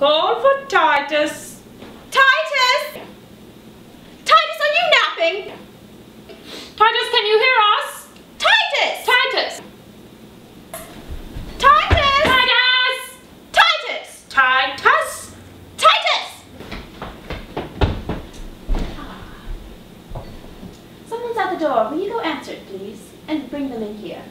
Call for Titus. Titus! Titus, are you napping? Titus, can you hear us? Titus! Titus! Titus! Titus! Titus! Titus! Titus! Someone's at the door. Will you go answer it, please? And bring them in here.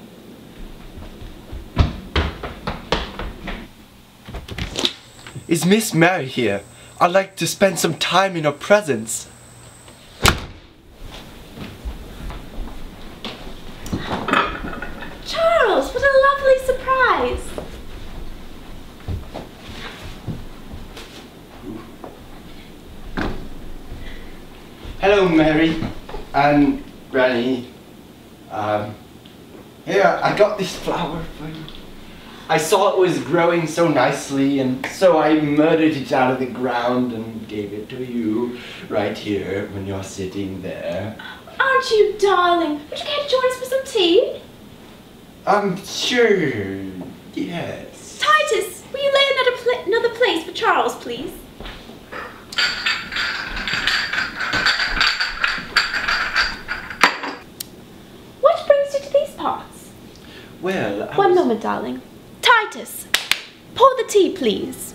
Is Miss Mary here? I'd like to spend some time in her presence. Charles, what a lovely surprise! Hello, Mary and Granny. Um, here, I got this flower for you. I saw it was growing so nicely, and so I murdered it out of the ground and gave it to you right here when you're sitting there. Aren't you darling? Would you care to join us for some tea? I'm sure, yes. Titus, will you lay another, pla- another place for Charles, please? What brings you to these parts? Well, I One was- moment, darling. Titus, pour the tea, please.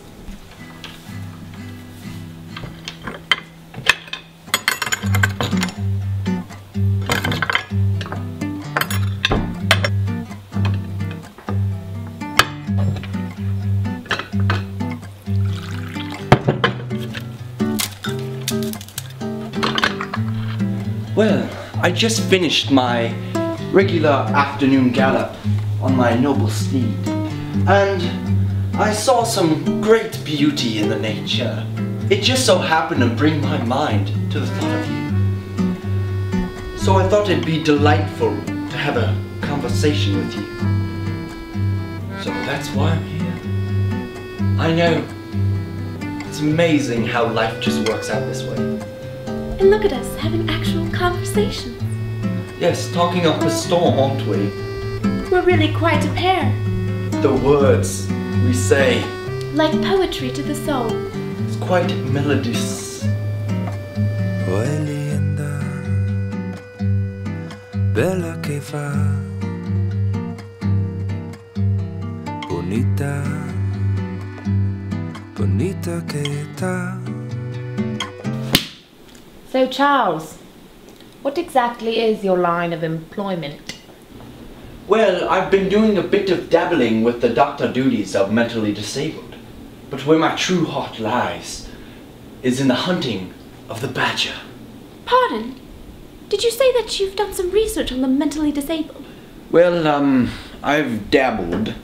Well, I just finished my regular afternoon gallop on my noble steed, and I saw some great beauty in the nature. It just so happened to bring my mind to the thought of you. So I thought it'd be delightful to have a conversation with you. So that's why I'm here. I know. It's amazing how life just works out this way. And look at us having actual conversations. Yes, talking up a storm, aren't we? We're really quite a pair, The words we say, like poetry to the soul. it's quite melodious. Linda, bella che fa, bonita, bonita che ta. So, Charles, what exactly is your line of employment? Well, I've been doing a bit of dabbling with the doctor duties of mentally disabled. But where my true heart lies is in the hunting of the badger. Pardon? Did you say that you've done some research on the mentally disabled? Well, um, I've dabbled.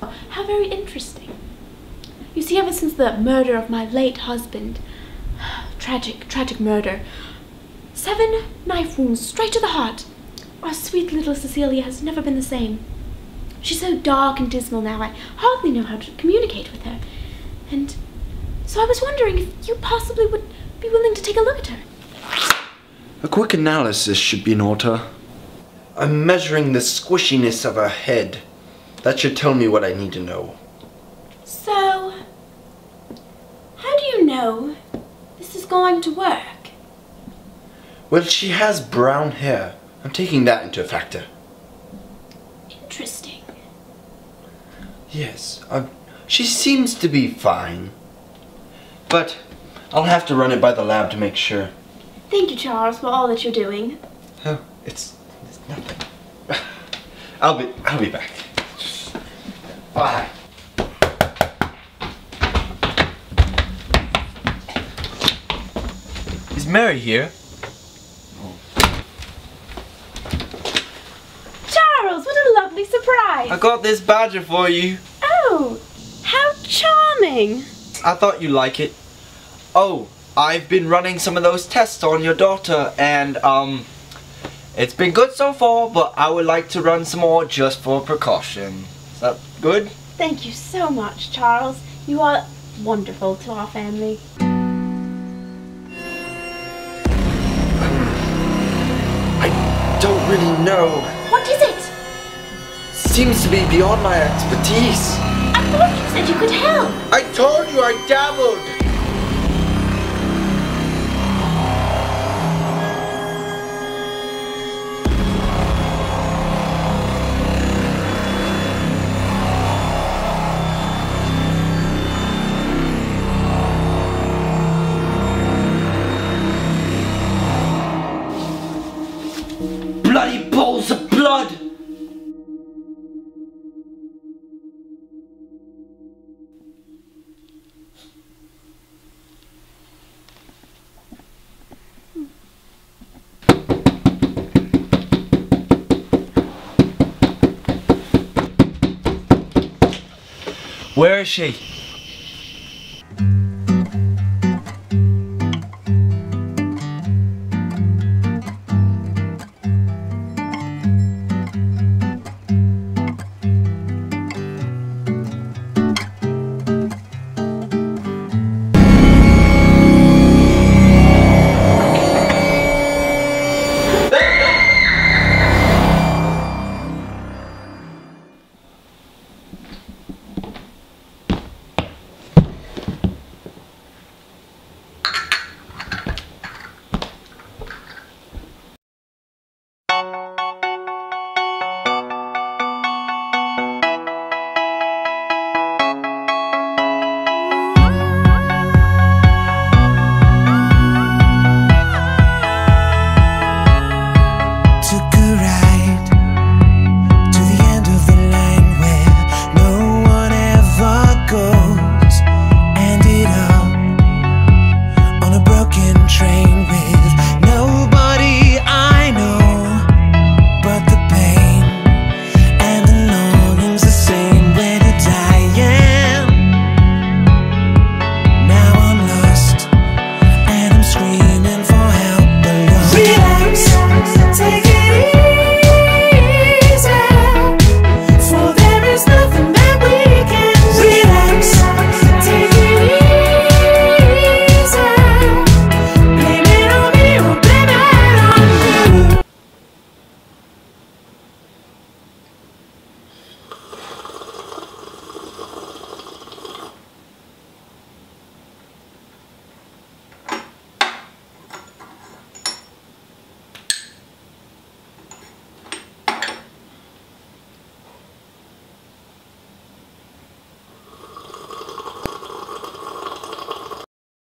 How very interesting. You see, ever since the murder of my late husband, tragic, tragic murder, seven knife wounds straight to the heart, our sweet little Cecilia has never been the same. She's so dark and dismal now, I hardly know how to communicate with her. And so I was wondering if you possibly would be willing to take a look at her. A quick analysis should be in order. I'm measuring the squishiness of her head. That should tell me what I need to know. So, how do you know this is going to work? Well, she has brown hair. I'm taking that into a factor. Interesting. Yes, uh, she seems to be fine. But I'll have to run it by the lab to make sure. Thank you, Charles, for all that you're doing. Oh, it's, it's nothing. I'll be I'll be back. Bye. Is Mary here? Charles, what a lovely surprise! I got this badger for you. oh, how charming! I thought you'd like it. Oh, I've been running some of those tests on your daughter and um it's been good so far, but I would like to run some more just for precaution. Is that good? Thank you so much, Charles. You are wonderful to our family. I don't really know. What is it? Seems to be beyond my expertise. I thought you said you could help. I told you I dabbled. Where is she?